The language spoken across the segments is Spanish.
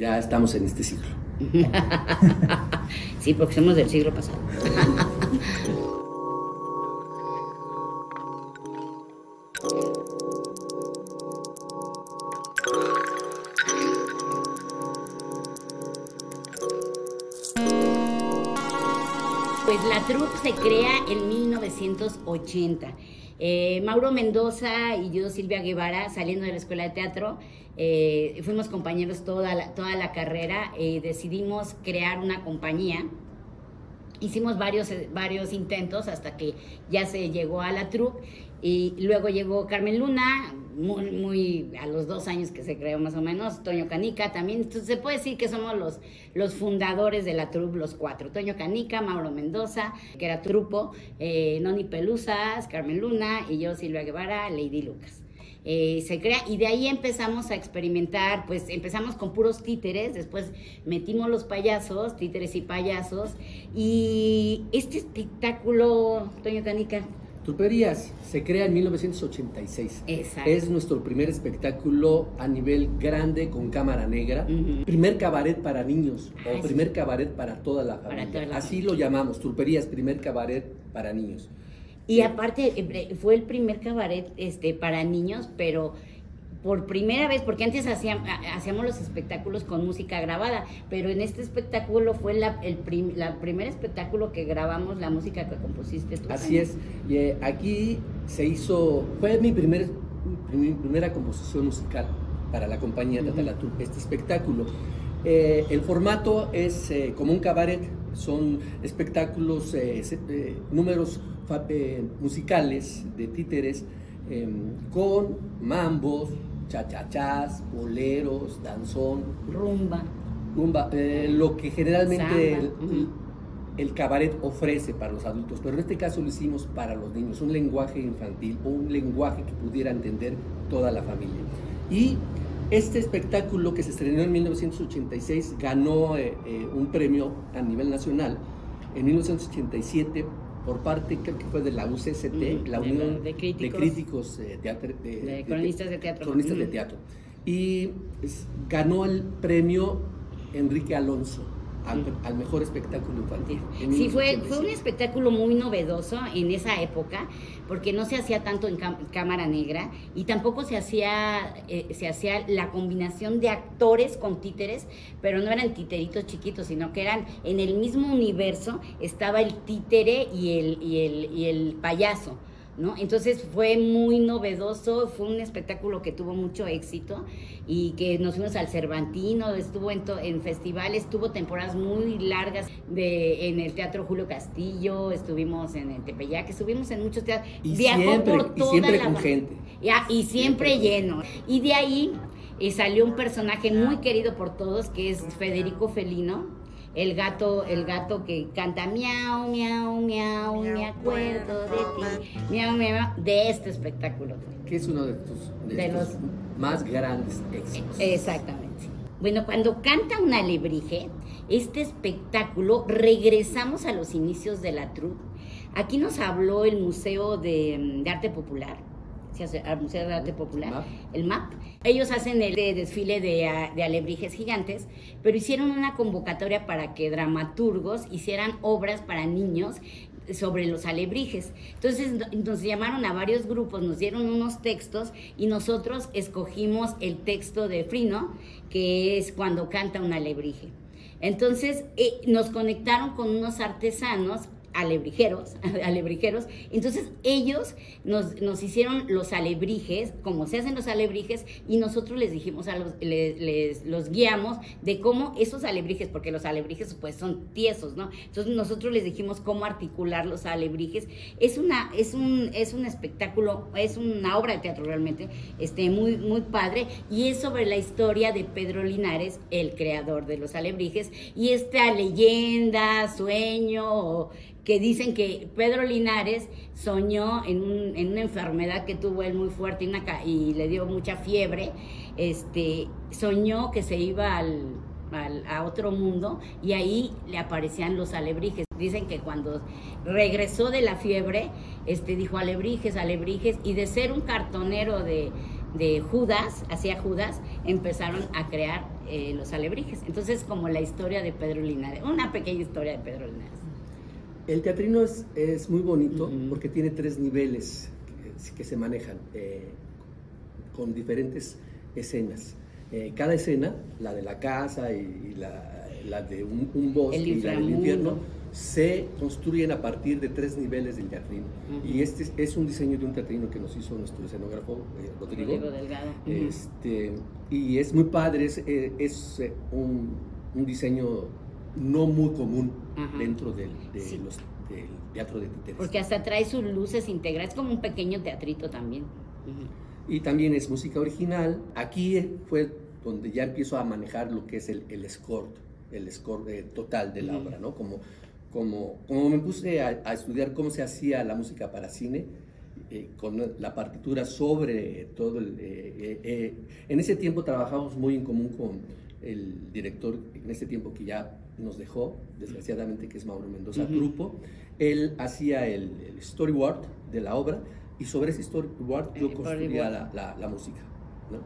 Ya estamos en este siglo. sí, porque somos del siglo pasado. Pues la troupe se crea en 1980. Eh, Mauro Mendoza y yo, Silvia Guevara, saliendo de la escuela de teatro, eh, fuimos compañeros toda la, toda la carrera, y eh, decidimos crear una compañía. Hicimos varios, varios intentos hasta que ya se llegó a la troupe y luego llegó Carmen Luna, muy, a los dos años que se creó más o menos, Toño Canica también. Entonces se puede decir que somos los, los fundadores de la trupe, los cuatro. Toño Canica, Mauro Mendoza, que era trupo, eh, Noni Pelusas, Carmen Luna y yo, Silvia Guevara, Lady Lucas. Eh, se crea y de ahí empezamos a experimentar, pues empezamos con puros títeres, después metimos los payasos, títeres y payasos, y este espectáculo, Toño Canica, Truperías se crea en 1986. Exacto. Es nuestro primer espectáculo a nivel grande con cámara negra. Primer cabaret para niños o primer cabaret para toda la familia. Así lo llamamos, Truperías, primer cabaret para niños. Y aparte eh, fue el primer cabaret este, para niños, pero por primera vez, porque antes hacíamos, hacíamos los espectáculos con música grabada, pero en este espectáculo fue la, el primer espectáculo que grabamos la música que compusiste tú. Así es, y eh, aquí se hizo, fue mi, primer, mi primera composición musical para la compañía de uh este espectáculo. Eh, el formato es eh, como un cabaret, son espectáculos, números musicales de títeres em, con mambos, chachachás, boleros, danzón. Rumba. Rumba, eh, lo que generalmente el, cabaret ofrece para los adultos, pero en este caso lo hicimos para los niños, un lenguaje infantil o un lenguaje que pudiera entender toda la familia. Y este espectáculo que se estrenó en 1986 ganó eh, eh, un premio a nivel nacional. En 1987 por parte, creo que fue de la UCCT, la Unión de Críticos, de, de, Cronistas de Teatro. Cronistas de Teatro. Y ganó el premio Enrique Alonso al, mejor espectáculo infantil. Sí, fue, fue un espectáculo muy novedoso en esa época, porque no se hacía tanto en cámara negra y tampoco se hacía, eh, se hacía la combinación de actores con títeres, pero no eran titeritos chiquitos, sino que eran en el mismo universo, estaba el títere y el, y el, y el payaso. Entonces fue muy novedoso, fue un espectáculo que tuvo mucho éxito y que nos fuimos al Cervantino, estuvo en, en festivales, tuvo temporadas muy largas de, en el Teatro Julio Castillo, estuvimos en el Tepeyac, estuvimos en muchos teatros, y viajó siempre, por toda y siempre con gente. y siempre, lleno. Y de ahí eh, salió un personaje muy querido por todos que es Federico Felino el gato, el gato que canta miau, miau, miau, me acuerdo de ti, miau, miau, de este espectáculo. Que es uno de tus de, los más grandes éxitos. Exactamente. Bueno, cuando canta un alebrije, este espectáculo, regresamos a los inicios de la troupe. Aquí nos habló el Museo de Arte Popular al Museo de Arte Popular, el MAP. Ellos hacen el desfile de, alebrijes gigantes, pero hicieron una convocatoria para que dramaturgos hicieran obras para niños sobre los alebrijes. Entonces nos llamaron a varios grupos, nos dieron unos textos y nosotros escogimos el texto de Frino, que es cuando canta un alebrije. Entonces eh, nos conectaron con unos artesanos alebrijeros, alebrijeros. Entonces ellos nos, nos, hicieron los alebrijes, como se hacen los alebrijes, y nosotros les dijimos a los, les, los guiamos de cómo esos alebrijes, porque los alebrijes pues son tiesos, ¿no? Entonces nosotros les dijimos cómo articular los alebrijes. Es una, es un, es un espectáculo, es una obra de teatro realmente, este, muy, muy padre, y es sobre la historia de Pedro Linares, el creador de los alebrijes, y esta leyenda, sueño, que dicen que Pedro Linares soñó en, una enfermedad que tuvo él muy fuerte y, le dio mucha fiebre, este, soñó que se iba al, a otro mundo y ahí le aparecían los alebrijes. Dicen que cuando regresó de la fiebre, este, dijo alebrijes, alebrijes, y de ser un cartonero de, de Judas, hacia Judas, empezaron a crear eh, los alebrijes. Entonces, como la historia de Pedro Linares, una pequeña historia de Pedro Linares. El teatrino es, es muy bonito porque tiene tres niveles que, se manejan eh, con diferentes escenas. Eh, cada escena, la de la casa y, la, de un, bosque y la del infierno, se construyen a partir de tres niveles del teatrino. Y este es, un diseño de un teatrino que nos hizo nuestro escenógrafo eh, Rodrigo. Delgado. este, y es muy padre, es, es un, un diseño no muy común dentro del, teatro de títeres. Porque hasta trae sus luces integrales, como un pequeño teatrito también. Y también es música original. Aquí fue donde ya empiezo a manejar lo que es el, el score, el score eh, total de la obra, ¿no? Como, como, como me puse a, estudiar cómo se hacía la música para cine, eh, con la partitura sobre todo el... Eh, en ese tiempo trabajamos muy en común con el director, en ese tiempo que ya nos dejó, desgraciadamente, que es Mauro Mendoza Grupo. Él hacía el, storyboard de la obra y sobre ese storyboard yo construía la, la, música. ¿no?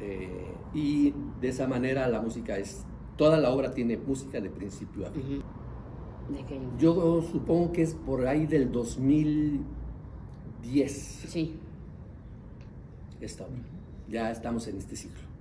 Eh, eh, y de esa manera la música es, toda la obra tiene música de principio a fin. Yo supongo que es por ahí del 2010. Sí. Esta obra. Ya estamos en este ciclo.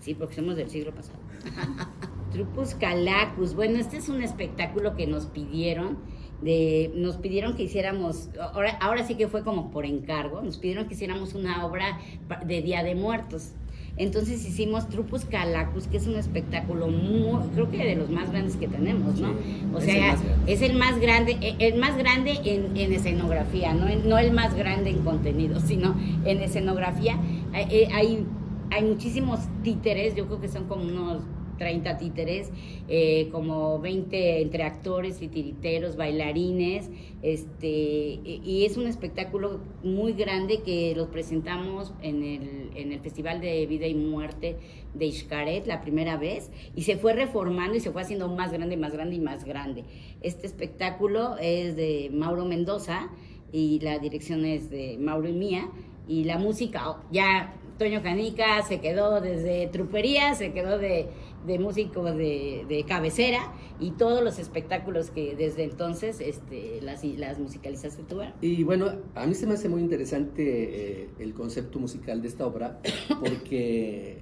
Sí, porque somos del siglo pasado. Trupus Calacus. Bueno, este es un espectáculo que nos pidieron. De, nos pidieron que hiciéramos, ahora, ahora sí que fue como por encargo, nos pidieron que hiciéramos una obra de Día de Muertos. Entonces hicimos Trupus Calacus, que es un espectáculo muy, creo que de los más grandes que tenemos, ¿no? o sea, es el más grande, e, el más grande en, escenografía, ¿no? no el más grande en contenido, sino en escenografía. Eh, hay, hay muchísimos títeres, yo creo que son como unos 30 títeres, eh, como 20 entre actores y tiriteros, bailarines, este, y es un espectáculo muy grande que lo presentamos en el, en el Festival de Vida y Muerte de Xcaret la primera vez, y se fue reformando y se fue haciendo más grande, más grande y más grande. Este espectáculo es de Mauro Mendoza y la dirección es de Mauro y mía, y la música ya Toño Canica se quedó desde trupería, se quedó de, de músico de, cabecera y todos los espectáculos que desde entonces este, las, las musicalizaste tú. Y bueno, a mí se me hace muy interesante eh, el concepto musical de esta obra porque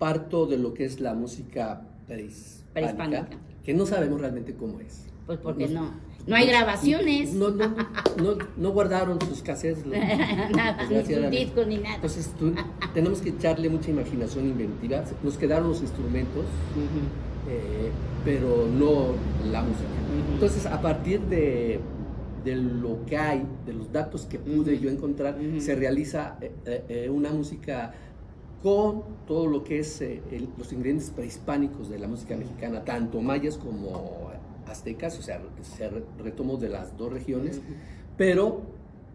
parto de lo que es la música prehispánica, que no sabemos realmente cómo es. Pues porque no. No hay grabaciones. No, no, no, no guardaron sus cassettes. nada, ni sus discos, ni nada. Entonces tenemos que echarle mucha imaginación inventiva. Nos quedaron los instrumentos, eh, pero no la música. Entonces, a partir de, de, lo que hay, de los datos que pude yo encontrar, se realiza eh, eh, una música con todo lo que es los ingredientes prehispánicos de la música mexicana, tanto mayas como aztecas, o sea, se retomó de las dos regiones, pero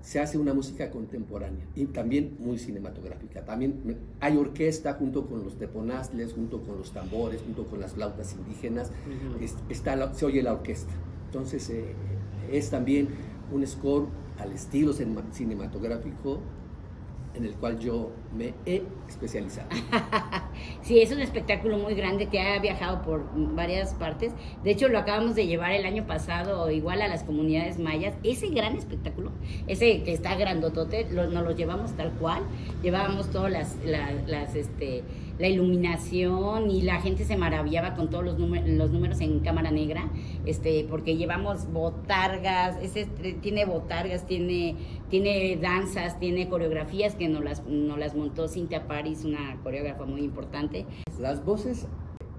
se hace una música contemporánea y también muy cinematográfica. También hay orquesta junto con los teponazles, junto con los tambores, junto con las flautas indígenas, está se oye la orquesta. Entonces eh, es también un score al estilo cinematográfico en el cual yo me he especializado. sí, es un espectáculo muy grande que ha viajado por varias partes. De hecho, lo acabamos de llevar el año pasado igual a las comunidades mayas. Ese gran espectáculo, ese que está grandotote, lo, nos lo llevamos tal cual. Llevábamos todas las, las, este, la iluminación y la gente se maravillaba con todos los, números en cámara negra, este, porque llevamos botargas, ese, tiene botargas, tiene, tiene danzas, tiene coreografías que nos las, nos las montó Cintia Paris, una coreógrafa muy importante. Las voces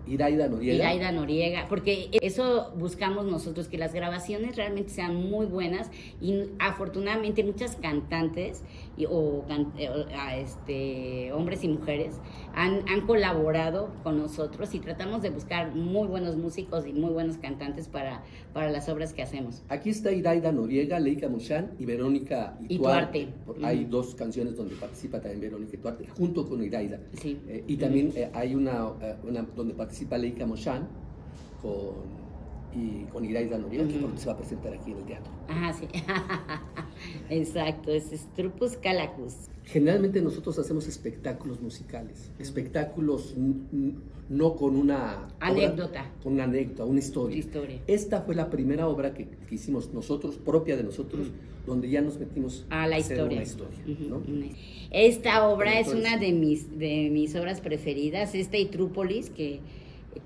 Iraida Noriega. Iraida Noriega, porque eso buscamos nosotros, que las grabaciones realmente sean muy buenas y afortunadamente muchas cantantes o, este, hombres y mujeres han, han, colaborado con nosotros y tratamos de buscar muy buenos músicos y muy buenos cantantes para, para las obras que hacemos. Aquí está Iraida Noriega, Leica Muchan y Verónica Ituarte. Hay dos canciones donde participa también Verónica Ituarte, junto con Iraida. Sí. Eh, y también eh, hay una, eh, una donde participa Leica Moshan con, y con Iraida Noriega, que se va a presentar aquí en el teatro. Ajá, sí. Exacto, es Strupus Calacus. Generalmente nosotros hacemos espectáculos musicales, espectáculos no con una anécdota, con una anécdota, una historia. historia. Esta fue la primera obra que, hicimos nosotros, propia de nosotros, donde ya nos metimos a la hacer historia. Una historia Esta obra es una de mis, de mis obras preferidas, esta y Trúpolis, que,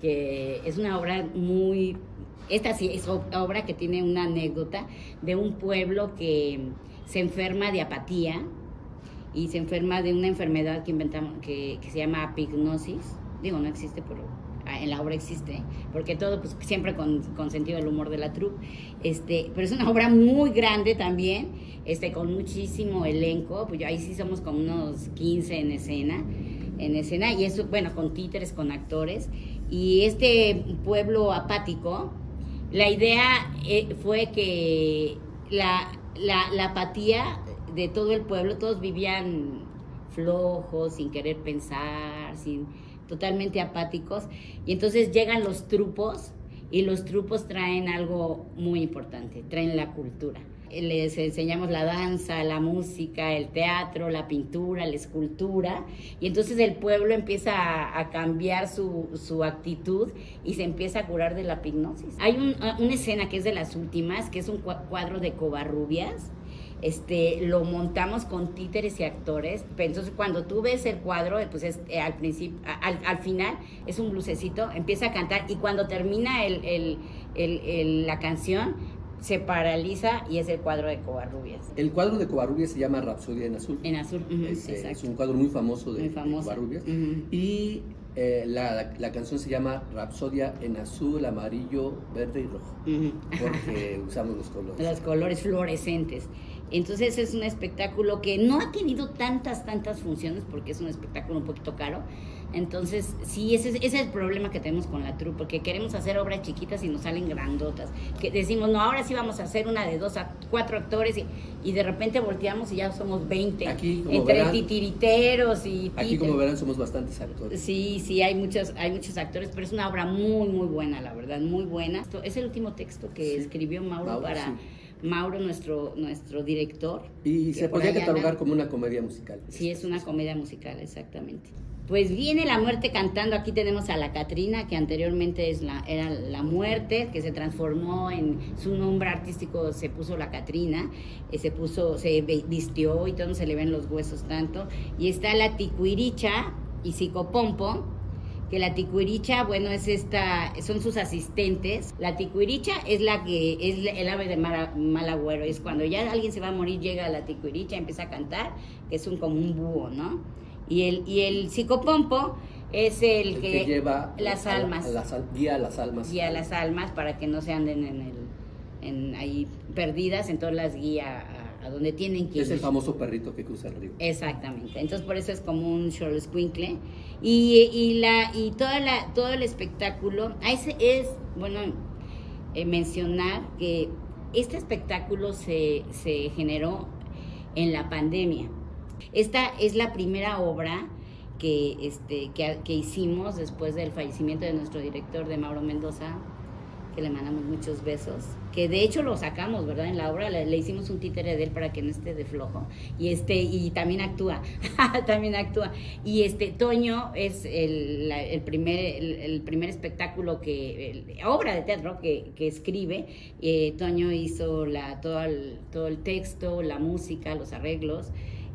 que es una obra muy esta sí es obra que tiene una anécdota de un pueblo que se enferma de apatía y se enferma de una enfermedad que inventamos que, se llama apignosis. Digo, no existe, pero ah, en la obra existe, porque todo pues, siempre con, sentido del humor de la troupe. Este, pero es una obra muy grande también, este, con muchísimo elenco, pues ahí sí somos como unos 15 en escena, en escena, y eso, bueno, con títeres, con actores. Y este pueblo apático, la idea eh, fue que la, la, apatía de todo el pueblo, todos vivían flojos, sin querer pensar, sin totalmente apáticos. Y entonces llegan los trupos y los trupos traen algo muy importante, traen la cultura les enseñamos la danza, la música, el teatro, la pintura, la escultura, y entonces el pueblo empieza a, cambiar su, su, actitud y se empieza a curar de la hipnosis. Hay una escena que es de las últimas, que es un cuadro de Covarrubias, este, lo montamos con títeres y actores. Entonces, cuando tú ves el cuadro, pues es, eh, al principio, al, al, final es un blusecito, empieza a cantar y cuando termina el, el, el, la canción, se paraliza y es el cuadro de Covarrubias. El cuadro de Covarrubias se llama Rapsodia en Azul. En azul, es, es, un cuadro muy famoso de, Covarrubias. Y eh, la, la, canción se llama Rapsodia en azul, amarillo, verde y rojo. Porque usamos los colores. Los colores fluorescentes. Entonces es un espectáculo que no ha tenido tantas, tantas funciones porque es un espectáculo un poquito caro. Entonces, sí, ese, es el problema que tenemos con la troupe, porque queremos hacer obras chiquitas y nos salen grandotas. Que decimos, no, ahora sí vamos a hacer una de dos a cuatro actores y, de repente volteamos y ya somos 20. Aquí, entre titiriteros y... Aquí, como verán, somos bastantes actores. Sí, sí, hay muchos, hay muchos actores, pero es una obra muy, muy buena, la verdad, muy buena. Es el último texto que escribió Mauro, para... Mauro, nuestro, nuestro director. Y se podría catalogar como una comedia musical. Sí, es una comedia musical, exactamente. Pues viene la muerte cantando. Aquí tenemos a la Catrina, que anteriormente es la, era la muerte, que se transformó en su nombre artístico, se puso la Catrina, eh, se puso, se vistió y todo, se le ven los huesos tanto. Y está la Ticuiricha y Psicopompo, que la ticuiricha, bueno, es esta, son sus asistentes. La ticuiricha es la que es el ave de mal, agüero, es cuando ya alguien se va a morir, llega la ticuiricha, empieza a cantar, que es un como un búho, ¿no? Y el, y el psicopompo es el, que, lleva las almas. guía a las almas. Guía a las almas para que no se anden en el, en ahí perdidas, entonces las guía a, donde tienen que ir. Es el famoso perrito que cruza el río. Exactamente. Entonces por eso es como un Charles Quinkle. Y, y, la, y toda la, todo el espectáculo, es, es bueno, eh, mencionar que este espectáculo se, se generó en la pandemia. Esta es la primera obra que, este, que, que, hicimos después del fallecimiento de nuestro director, de Mauro Mendoza, que le mandamos muchos besos, que de hecho lo sacamos, ¿verdad? En la obra le, hicimos un títere de él para que no esté de flojo. Y este, y también actúa, también actúa. Y este, Toño es el, el primer, el, primer espectáculo que, obra de teatro que, que escribe. Eh, Toño hizo la, todo, el, todo el texto, la música, los arreglos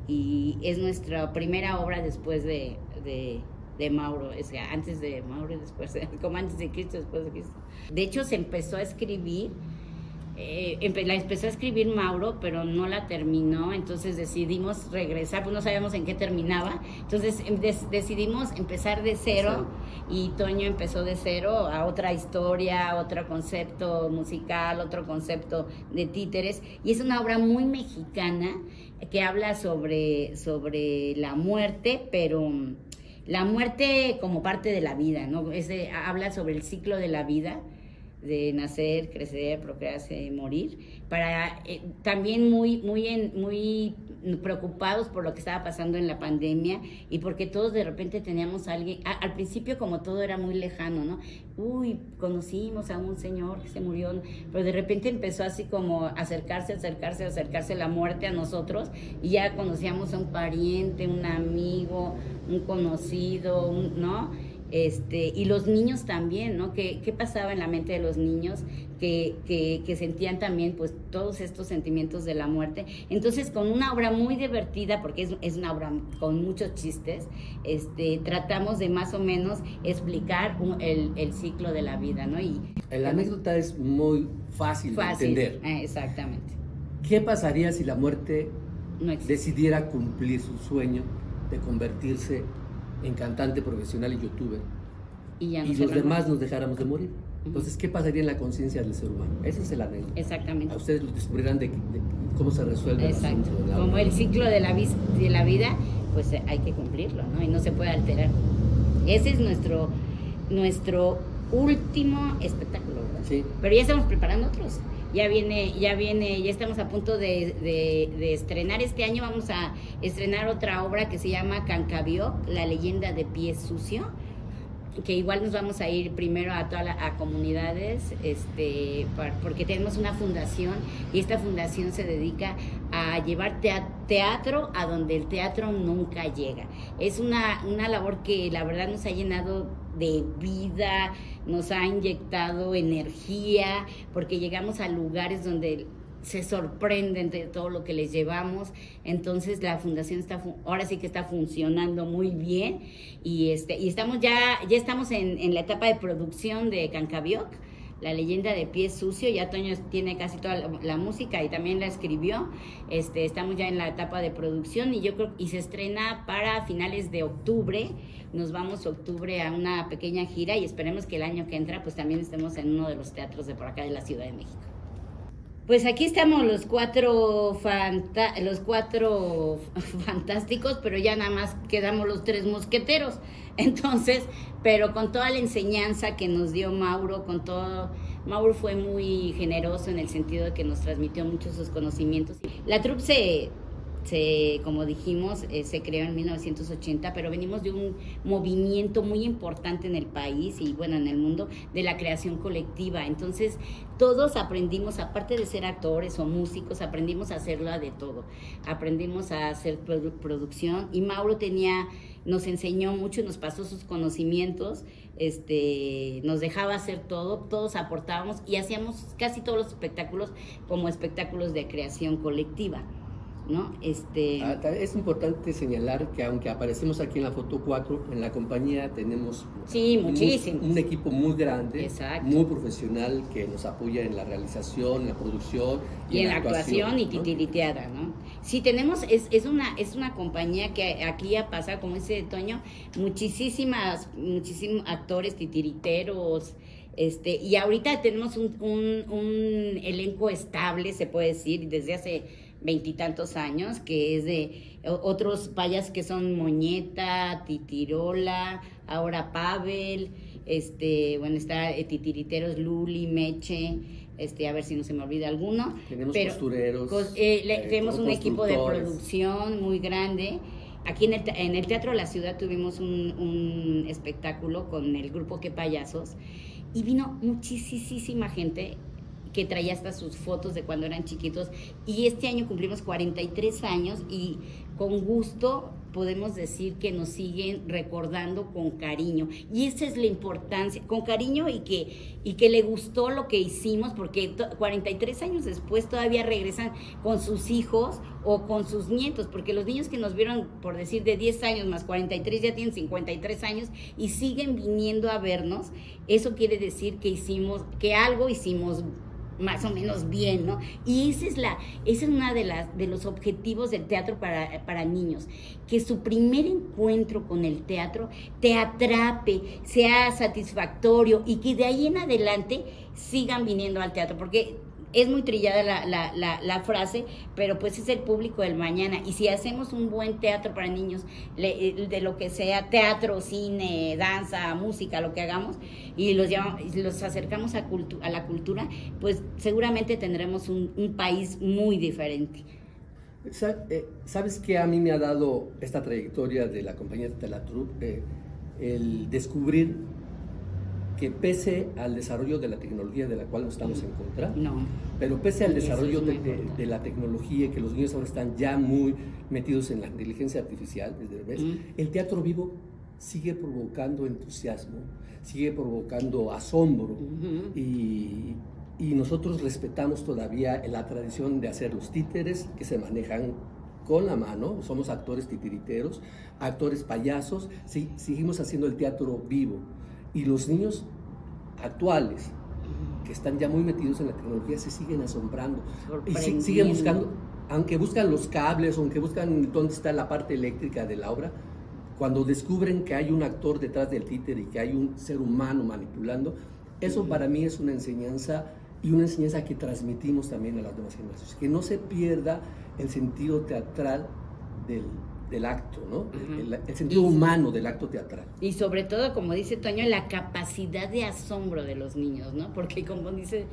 y es nuestra primera obra después de, de, Mauro, es antes de Mauro después, como antes de Cristo, después de Cristo. De hecho, se empezó a escribir eh, la empezó a escribir Mauro, pero no la terminó, entonces decidimos regresar, pues no sabíamos en qué terminaba, entonces em, decidimos empezar de cero y Toño empezó de cero a otra historia, otro concepto musical, otro concepto de títeres, y es una obra muy mexicana que habla sobre, sobre la muerte, pero la muerte como parte de la vida, ¿no? habla sobre el ciclo de la vida de nacer, crecer, procrearse, morir, para eh, también muy, muy, en, muy preocupados por lo que estaba pasando en la pandemia y porque todos de repente teníamos a alguien, al principio como todo era muy lejano, ¿no? Uy, conocimos a un señor que se murió, pero de repente empezó así como acercarse, acercarse, acercarse la muerte a nosotros y ya conocíamos a un pariente, un amigo, un conocido, ¿no? Este, y los niños también, ¿no? ¿Qué, ¿Qué, pasaba en la mente de los niños que, que, sentían también pues todos estos sentimientos de la muerte? Entonces, con una obra muy divertida, porque es, es una obra con muchos chistes, este, tratamos de más o menos explicar el, el, ciclo de la vida, ¿no? Y, la anécdota es muy fácil, de entender. Eh, exactamente. ¿Qué pasaría si la muerte decidiera cumplir su sueño de convertirse en cantante profesional y youtuber, y, los demás nos dejáramos de morir. Entonces, ¿qué pasaría en la conciencia del ser humano? Ese es el anécdota. Exactamente. A ustedes lo descubrirán de, cómo se resuelve Exacto. el Como el ciclo de la, de la vida, pues eh, hay que cumplirlo, ¿no? Y no se puede alterar. Ese es nuestro, nuestro último espectáculo, ¿verdad? Sí. Pero ya estamos preparando otros ya viene, ya viene, ya estamos a punto de, estrenar este año, vamos a estrenar otra obra que se llama Cancabioc, la leyenda de pie sucio, que igual nos vamos a ir primero a todas las comunidades, este, porque tenemos una fundación y esta fundación se dedica a llevar teatro a donde el teatro nunca llega. Es una, una labor que la verdad nos ha llenado de vida, nos ha inyectado energía, porque llegamos a lugares donde se sorprenden de todo lo que les llevamos. Entonces la fundación está ahora sí que está funcionando muy bien y este y estamos ya ya estamos en, en la etapa de producción de Cancabioc la leyenda de Pie Sucio, ya Toño tiene casi toda la, música y también la escribió. Este, estamos ya en la etapa de producción y yo creo y se estrena para finales de octubre. Nos vamos octubre a una pequeña gira y esperemos que el año que entra pues también estemos en uno de los teatros de por acá de la Ciudad de México. Pues aquí estamos los cuatro, los cuatro fantásticos, pero ya nada más quedamos los tres mosqueteros. Entonces, pero con toda la enseñanza que nos dio Mauro, con todo, Mauro fue muy generoso en el sentido de que nos transmitió muchos sus conocimientos. La trupe se se, como dijimos, eh, se creó en 1980, pero venimos de un movimiento muy importante en el país y bueno, en el mundo de la creación colectiva. Entonces, todos aprendimos, aparte de ser actores o músicos, aprendimos a hacerlo de todo. Aprendimos a hacer producción y Mauro tenía, nos enseñó mucho, nos pasó sus conocimientos, este, nos dejaba hacer todo, todos aportábamos y hacíamos casi todos los espectáculos como espectáculos de creación colectiva. ¿No? Este... Ah, es importante señalar que aunque aparecemos aquí en la foto 4, en la compañía tenemos sí, muchísimo. Un, equipo muy grande, muy profesional que nos apoya en la realización, en la producción y, en, la actuación, y titiriteada, ¿no? Sí, tenemos, es, es, una, es una compañía que aquí ya pasa, como dice Toño, muchísimas, muchísimos actores titiriteros, este, y ahorita tenemos un, un, un elenco estable, se puede decir, desde hace veintitantos años, que es de otros payas que son Moñeta, Titirola, ahora Pavel, este, bueno, está eh, Titiriteros, Luli, Meche, este, a ver si no se me olvida alguno. Tenemos costureros. Eh, eh, tenemos un equipo de producción muy grande. Aquí en el, en el Teatro de la Ciudad tuvimos un, un espectáculo con el grupo Que Payasos y vino muchísima gente que traía hasta sus fotos de cuando eran chiquitos. Y este año cumplimos 43 años y con gusto podemos decir que nos siguen recordando con cariño. Y esa es la importancia, con cariño y que, y que le gustó lo que hicimos, porque 43 años después todavía regresan con sus hijos o con sus nietos, porque los niños que nos vieron, por decir, de 10 años más 43 ya tienen 53 años y siguen viniendo a vernos. Eso quiere decir que hicimos, que algo hicimos más o menos bien, ¿no? Y esa es la, esa es una de las de los objetivos del teatro para, para niños, que su primer encuentro con el teatro te atrape, sea satisfactorio y que de ahí en adelante sigan viniendo al teatro, porque es muy trillada la, la, la, frase, pero pues es el público del mañana. Y si hacemos un buen teatro para niños, de lo que sea, teatro, cine, danza, música, lo que hagamos, y los, los acercamos a, a la cultura, pues seguramente tendremos un, país muy diferente. Eh, ¿Sabes qué a mí me ha dado esta trayectoria de la compañía de la Troupe? el descubrir que pese al desarrollo de la tecnología de la cual no estamos en contra, pero pese al desarrollo de, la tecnología, que los niños ahora están ya muy metidos en la inteligencia artificial, desde el teatro vivo sigue provocando entusiasmo, sigue provocando asombro y, y nosotros respetamos todavía la tradición de hacer los títeres que se manejan con la mano, somos actores titiriteros, actores payasos, sí, seguimos haciendo el teatro vivo. Y los niños actuales, que están ya muy metidos en la tecnología, se siguen asombrando. Y siguen buscando, aunque buscan los cables, aunque buscan dónde está la parte eléctrica de la obra, cuando descubren que hay un actor detrás del títere y que hay un ser humano manipulando, eso para mí es una enseñanza y una enseñanza que transmitimos también a las nuevas generaciones, que no se pierda el sentido teatral del, del acto, ¿no? el, sentido humano del acto teatral. Y sobre todo, como dice Toño, la capacidad de asombro de los niños, ¿no? Porque como dice,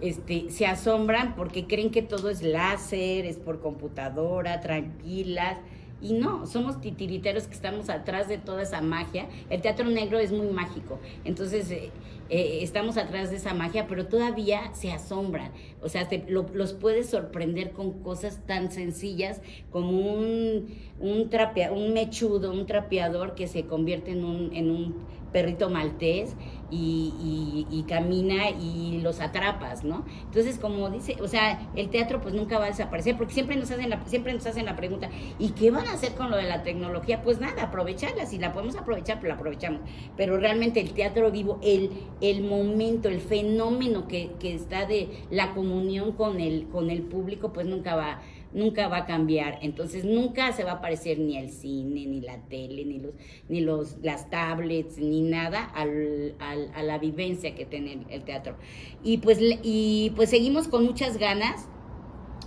este, se asombran porque creen que todo es láser, es por computadora, tranquilas. Y no, somos titiriteros que estamos atrás de toda esa magia. El teatro negro es muy mágico. Entonces, eh, eh, estamos atrás de esa magia, pero todavía se asombran. O sea, los puedes sorprender con cosas tan sencillas como un, un, un mechudo, un trapeador que se convierte en un, en un perrito maltés y, camina y los atrapas, ¿no? Entonces, como dice, o sea, el teatro pues nunca va a desaparecer, porque siempre nos hacen la, siempre nos hacen la pregunta, ¿y qué van a hacer con lo de la tecnología? Pues nada, aprovecharla, si la podemos aprovechar, pues la aprovechamos. Pero realmente el teatro vivo, el, el momento, el fenómeno que, que está de la comunión con el, con el público, pues nunca va nunca va a cambiar. Entonces nunca se va a parecer ni el cine, ni la tele, ni los, ni los, las tablets, ni nada al, a la vivencia que tiene el teatro. Y pues, y pues seguimos con muchas ganas.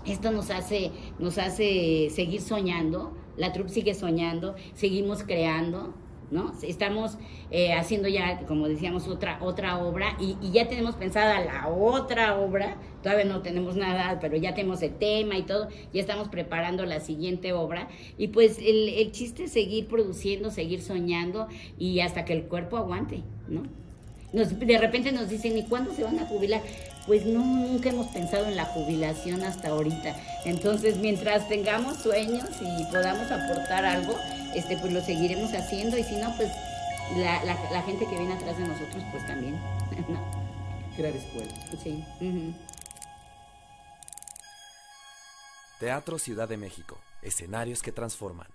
Esto nos hace, nos hace seguir soñando. La troupe sigue soñando, seguimos creando. ¿No? Estamos eh, haciendo ya, como decíamos, otra, otra obra y, ya tenemos pensada la otra obra, todavía no tenemos nada, pero ya tenemos el tema y todo, ya estamos preparando la siguiente obra y pues el, el chiste es seguir produciendo, seguir soñando y hasta que el cuerpo aguante, ¿no? de repente nos dicen, ¿y cuándo se van a jubilar? Pues no, nunca hemos pensado en la jubilación hasta ahorita. Entonces, mientras tengamos sueños y podamos aportar algo, este, pues lo seguiremos haciendo y si no, pues la, la, gente que viene atrás de nosotros, pues también. Crear escuela. Sí. Teatro Ciudad de México. Escenarios que transforman.